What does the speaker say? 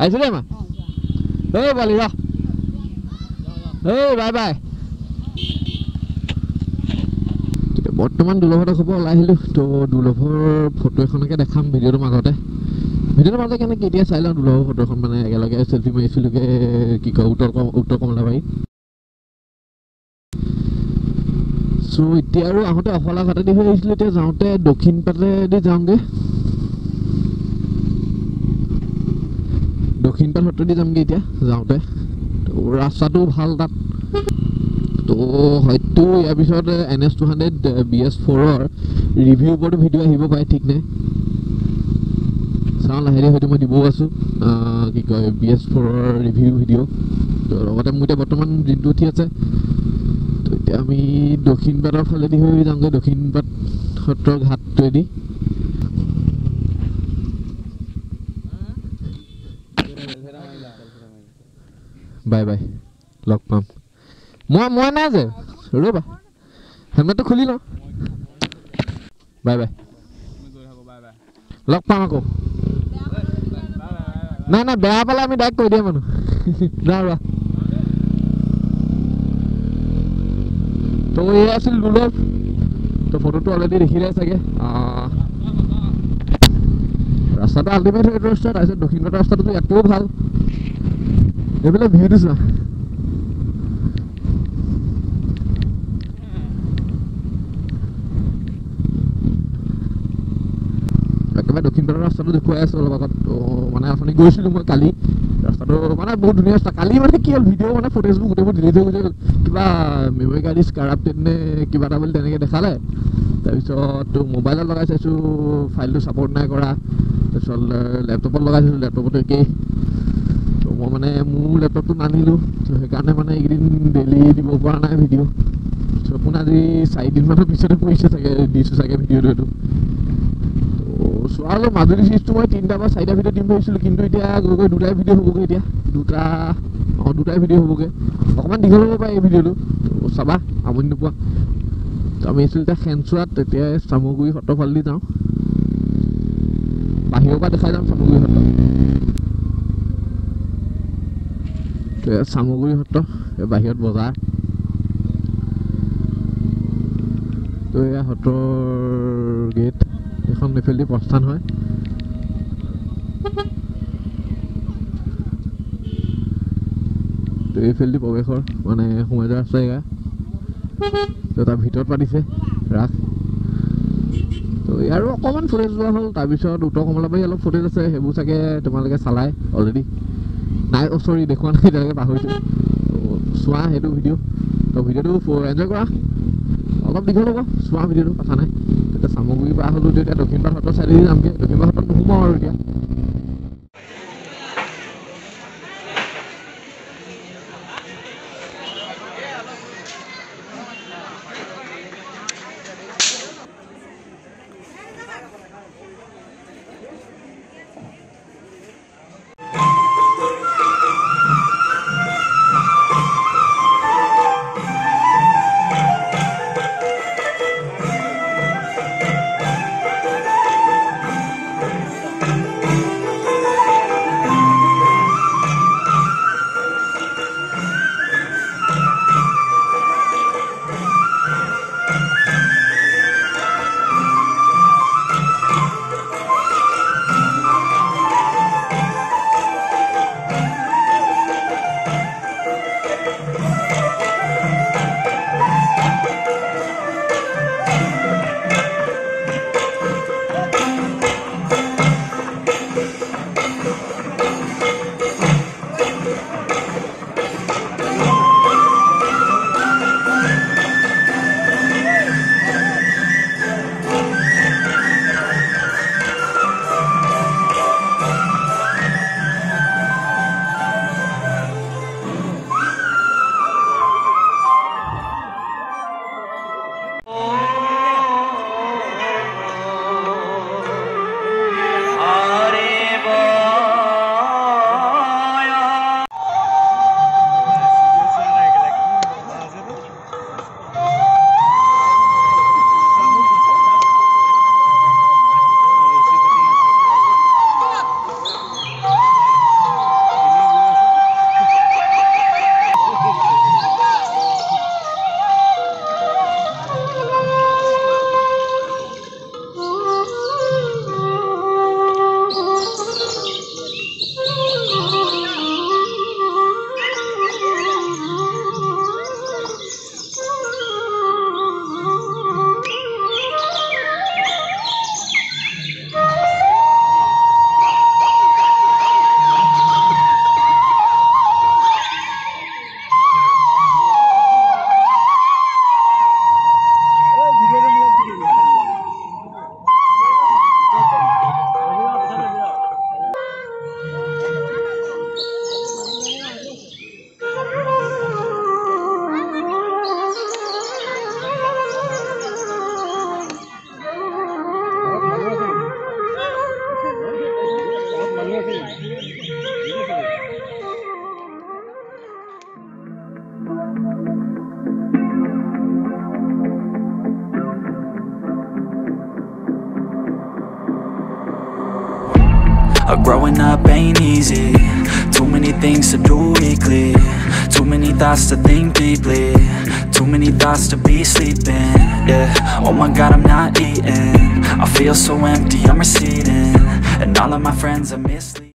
আহিছো দেই মা এই পোৱালি ৰ এই বাই বাই বৰ্তমান দুলভতে খবৰ ওলাই আহিলোঁ তো দুলভৰ ফটো এখনকে দেখাম ভিডিঅ'টোৰ মাজতে ভিডিঅ'টোৰ মাজতে কেনেকৈ কেতিয়া চাই লওঁ দুলভৰ ফটো এখন মানে একেলগে চেল্ফি মাৰিছিলোঁগৈ কি কয় উত্তৰ কম উত্তৰ কমলাবাৰী চ' এতিয়া আৰু আহোঁতে অফলা ঘাটেদি হৈ আহিছিলোঁ এতিয়া যাওঁতে দক্ষিণ পাটেদি যাওঁগৈ দক্ষিণ পাট সত্ৰদি যামগৈ এতিয়া যাওঁতে। ৰাস্তাটো ভাল তাত। তো হয়তো ইয়াৰ পিছত N S two hundred B S ফ'ৰৰ ৰিভিউৰ ওপৰতো ভিডিঅ' আহিব পাৰে ঠিক নাই চাওঁ লাহেৰে হয়তো মই দিবও আছোঁ। কি কয় বি এছ ফ'ৰৰ ৰিভিউ ভিডিঅ' তো লগতে মোৰ এতিয়া বৰ্তমান দিনটো উঠি আছে। তো এতিয়া আমি দক্ষিণ পাটৰ ফালেদি হৈ যাওঁগৈ দক্ষিণ পাট সত্ৰৰ ঘাটটোৱেদি। Bye bye. লগ পাম। মই মই নাই যে? ৰ'বা। হেলমেটটো খুলি লওঁ। Bye bye. লগ পাম আকৌ। নাই নাই বেয়া পালে আমি ডাইৰেক্ট কৈ দিয়ে মানুহ যা ৰোৱা তো এই আছিল দুলভ তো ফটোটো অলৰেডি দেখিলে চাগে। ৰাস্তাটো আল্টিমেট সেইটো ৰাস্তা তাৰপিছত দক্ষিণ পাটৰ ৰাস্তাটোতো ইয়াতকৈও ভাল। এইফালে ভিউটো চোৱা একেবাৰে ৰাস্তাটো দেখুৱাই আছোঁ অলপ আগত। মানে মই কালি। ৰাস্তাটো মানে বহুত ধুনীয়া ৰাস্তা। কালি মানে কি হ'ল ভিডিঅ' মানে ফুটেজবোৰ গোটেইবোৰ ডিলিট হৈ কিবা মেমৰি কাৰ্ড নে কিবা এটা বুলি তেনেকৈ দেখালে। তাৰপিছত তো মোবাইলত লগাই চাইছোঁ ফাইলটো ছাপৰ্ট নাই কৰা। তাৰপিছত লেপটপত লগাই চাইছোঁ লেপটপতো একেই। মই মানে মোৰ লেপটপটো নানিলোঁ তো সেইকাৰণে মানে এইকেইদিন ডেইলি দিব পৰা নাই ভিডিঅ' চ' আপোনাৰ আজি চাৰিদিনমানৰ পিছতে পৰিছে চাগে দিছোঁ চাগে ভিডিঅ'টো এইটো। চোৱা হ'লেও মাজুলী চিৰিজটো মই তিনিটা বা চাৰিটা ভিডিঅ' দিম ভাবিছিলোঁ কিন্তু এতিয়া গৈ গৈ দুটাই ভিডিঅ' হ'বগৈ এতিয়া। দুটা অঁ দুটাই ভিডিঅ' হ'বগৈ। অকণমান দীঘল হ'ব পাৰে এই ভিডিঅ'টো ত' চাবা আমনি নোপোৱা। ত' আমি আছিলোঁ এতিয়া খেনচোৱাত তেতিয়া চামগুৰি সত্ৰৰ ফালেদি যাওঁ। বাহিৰৰ পৰা দেখাই যাম চামগুৰি সত্ৰ ত' এয়া চামগুৰি সত্ৰ বাহিৰত বজাৰ ত' এয়া সত্ৰৰ গেট এখন এইফালেদি প্ৰস্থান হয় ত' এইফালেদি প্ৰৱেশৰ মানে সোমাই যোৱা ৰাস্তা এয়া ত' তাৰ ভিতৰত পাতিছে ৰাস ত' ইয়াৰো অকণমান ফুটেজ লোৱা হ'ল তাৰপিছত উত্তৰ কমলাবাৰী অলপ ফুটেজ আছে সেইবোৰ চাগে তোমালোকে চালাই অলৰেডি নাই অ' চৰি দেখুওৱা নাই এতিয়ালৈকে পাহৰিছোঁ। চোৱা সেইটো ভিডিঅ' ত' ভিডিঅ'টো এনজয় কৰা। অলপ দীঘল হ'ব চোৱা ভিডিঅ'টো কথা নাই। তেতিয়া চামগুৰিৰ পৰা হ'লেও এতিয়া দক্ষিণ পাট সত্ৰৰ চাইডেদি যামগৈ। দক্ষিণ পাট সত্ৰত নোসোমাওঁ আৰু এতিয়া। But growing up ain't easy. Too many things to do weekly. Too many thoughts to think deeply. Too many thoughts to be sleeping. Yeah, oh my god I'm not eating. I feel so empty, I'm receding. And all of my friends are misleading